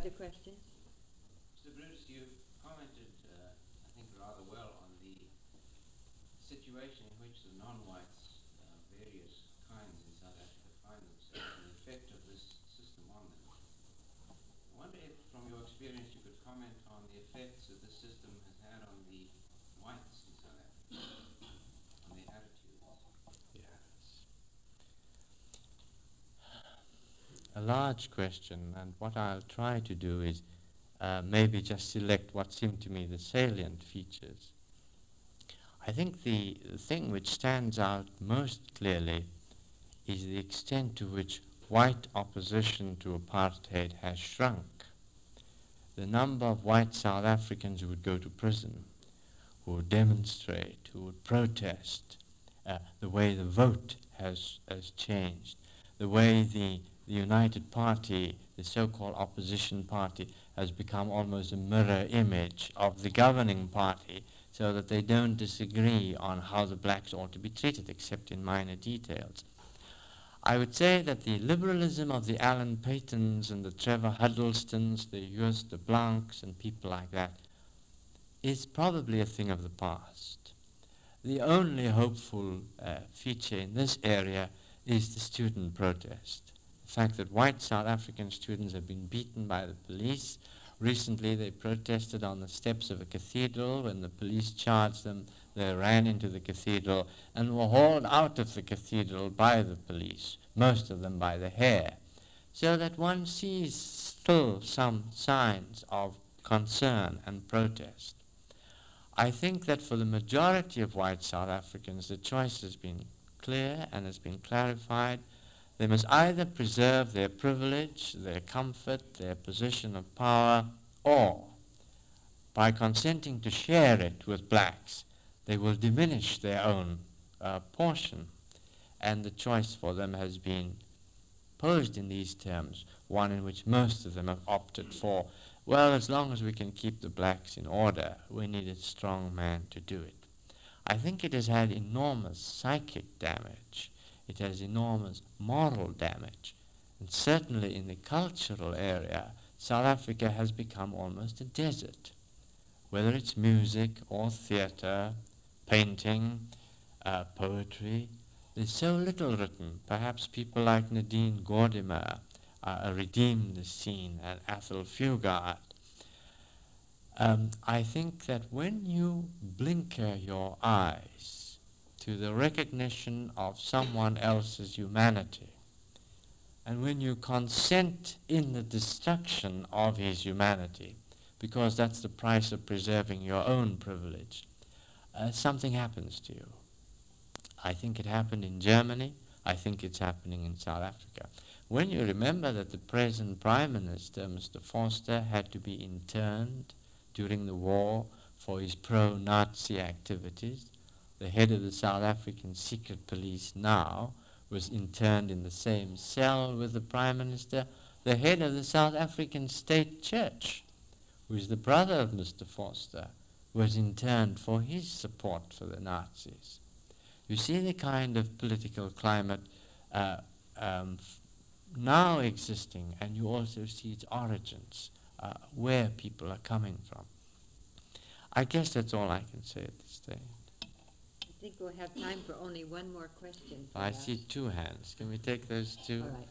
Other questions? Mr. Brutus, you commented, uh, I think, rather well on the situation in which the non-whites, uh, various kinds in South Africa, find themselves and the effect of this system on them. I wonder if, from your experience, you could comment on the effects that this system has had on the whites in South Africa, on their attitudes. a large question, and what I'll try to do is uh, maybe just select what seem to me the salient features. I think the thing which stands out most clearly is the extent to which white opposition to apartheid has shrunk. The number of white South Africans who would go to prison, who would demonstrate, who would protest, uh, the way the vote has, has changed, the way the the United Party, the so-called opposition party, has become almost a mirror image of the governing party so that they don't disagree on how the blacks ought to be treated except in minor details. I would say that the liberalism of the Alan Patons and the Trevor Huddlestons, the Joost de Blanks and people like that is probably a thing of the past. The only hopeful uh, feature in this area is the student protest fact that white South African students have been beaten by the police. Recently, they protested on the steps of a cathedral. When the police charged them, they ran into the cathedral and were hauled out of the cathedral by the police, most of them by the hair. So that one sees still some signs of concern and protest. I think that for the majority of white South Africans, the choice has been clear and has been clarified they must either preserve their privilege, their comfort, their position of power, or by consenting to share it with blacks, they will diminish their own uh, portion. And the choice for them has been posed in these terms, one in which most of them have opted for, well, as long as we can keep the blacks in order, we need a strong man to do it. I think it has had enormous psychic damage it has enormous moral damage. And certainly in the cultural area, South Africa has become almost a desert. Whether it's music or theater, painting, uh, poetry, there's so little written. Perhaps people like Nadine Gordimer uh, redeemed the scene and Athol Fugard. Um, I think that when you blinker your eyes to the recognition of someone else's humanity. And when you consent in the destruction of his humanity, because that's the price of preserving your own privilege, uh, something happens to you. I think it happened in Germany. I think it's happening in South Africa. When you remember that the present Prime Minister, Mr. Vorster, had to be interned during the war for his pro-Nazi activities, the head of the South African secret police now, was interned in the same cell with the Prime Minister. The head of the South African State Church, who is the brother of Mr. Vorster, was interned for his support for the Nazis. You see the kind of political climate uh, um, now existing, and you also see its origins, uh, where people are coming from. I guess that's all I can say at this stage think we'll have time for only one more question. I see two hands. Can we take those two? All right.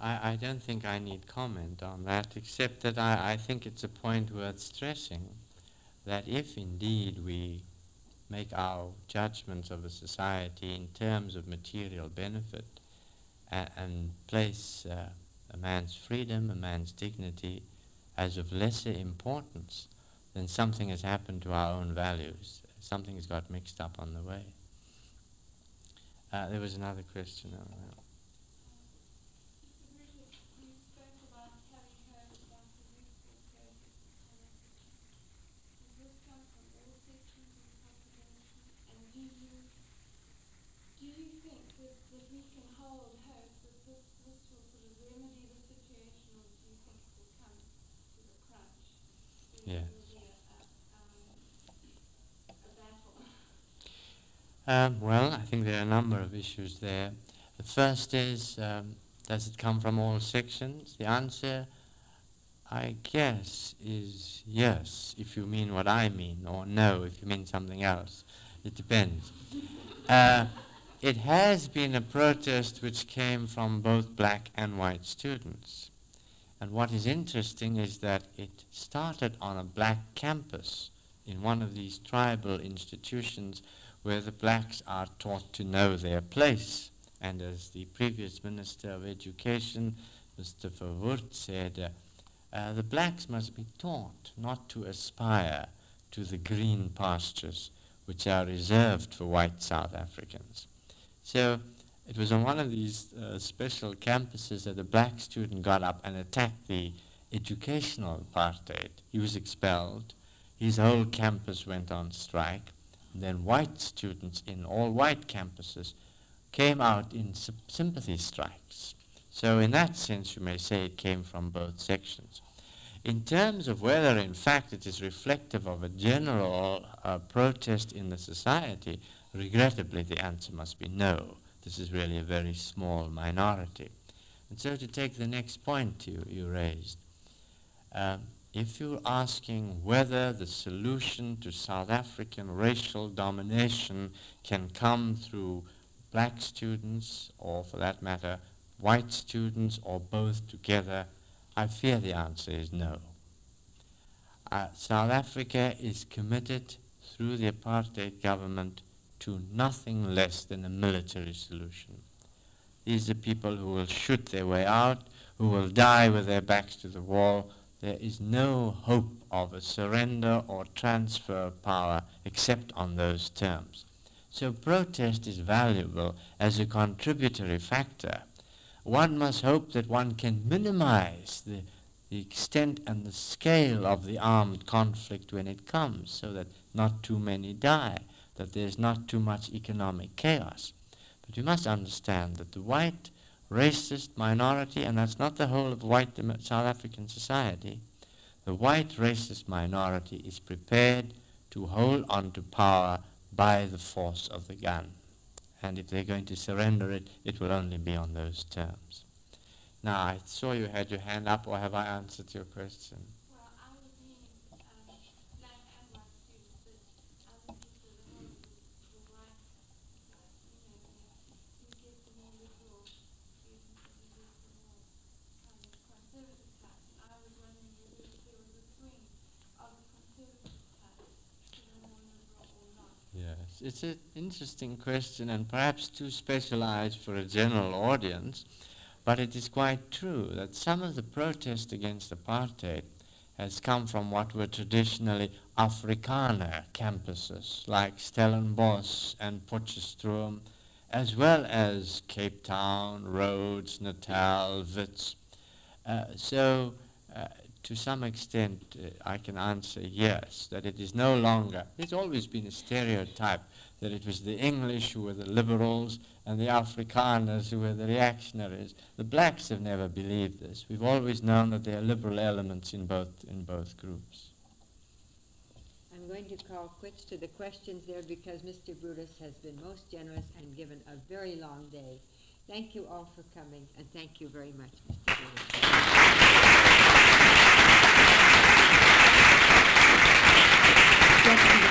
I, I don't think I need comment on that, except that I, I think it's a point worth stressing that if indeed we make our judgments of a society in terms of material benefit and place uh, a man's freedom, a man's dignity, as of lesser importance, then something has happened to our own values. Something has got mixed up on the way. Uh, there was another question. Yeah. will be a, a, um, a battle. Um, well, I think there are a number of issues there. The first is, um, does it come from all sections? The answer, I guess, is yes, if you mean what I mean, or no, if you mean something else. It depends. Uh, it has been a protest which came from both black and white students. And what is interesting is that it started on a black campus in one of these tribal institutions where the blacks are taught to know their place. And as the previous Minister of Education, Mr. Verwoerd, said, uh, uh, the blacks must be taught not to aspire to the green pastures which are reserved for white South Africans. So it was on one of these uh, special campuses that a black student got up and attacked the educational apartheid. He was expelled. His whole campus went on strike. Then white students in all white campuses came out in sy- sympathy strikes. So in that sense, you may say it came from both sections. In terms of whether, in fact, it is reflective of a general uh, protest in the society, regrettably, the answer must be no. This is really a very small minority. And so, to take the next point you, you raised, um, if you're asking whether the solution to South African racial domination can come through black students, or for that matter, white students, or both together, I fear the answer is no. Uh, South Africa is committed through the apartheid government to nothing less than a military solution. These are people who will shoot their way out, who will die with their backs to the wall. There is no hope of a surrender or transfer of power except on those terms. So protest is valuable as a contributory factor. One must hope that one can minimize the, the extent and the scale of the armed conflict when it comes so that not too many die, that there's not too much economic chaos. But you must understand that the white racist minority, and that's not the whole of white South African society, the white racist minority is prepared to hold on to power by the force of the gun. And if they're going to surrender it, it will only be on those terms. Now, I saw you had your hand up, or have I answered your question? Well, I was meaning um, black and white students, but other people, the whole the white, uh, you know, who get the more liberal students and who get the more kind of conservative type. And I was wondering whether if there was a swing of the conservative type to the more liberal or not. Yes, it's an interesting question and perhaps too specialized for a general audience, but it is quite true that some of the protest against apartheid has come from what were traditionally Afrikaner campuses like Stellenbosch and Potchefstroom, as well as Cape Town, Rhodes, Natal, Wits. Uh, so, uh, to some extent, uh, I can answer yes, that it is no longer, there's always been a stereotype that it was the English who were the liberals and the Afrikaners who were the reactionaries. The blacks have never believed this. We've always known that there are liberal elements in both, in both groups. I'm going to call quits to the questions there because Mr. Brutus has been most generous and given a very long day. Thank you all for coming, and thank you very much, Mr. Brutus. Thank you.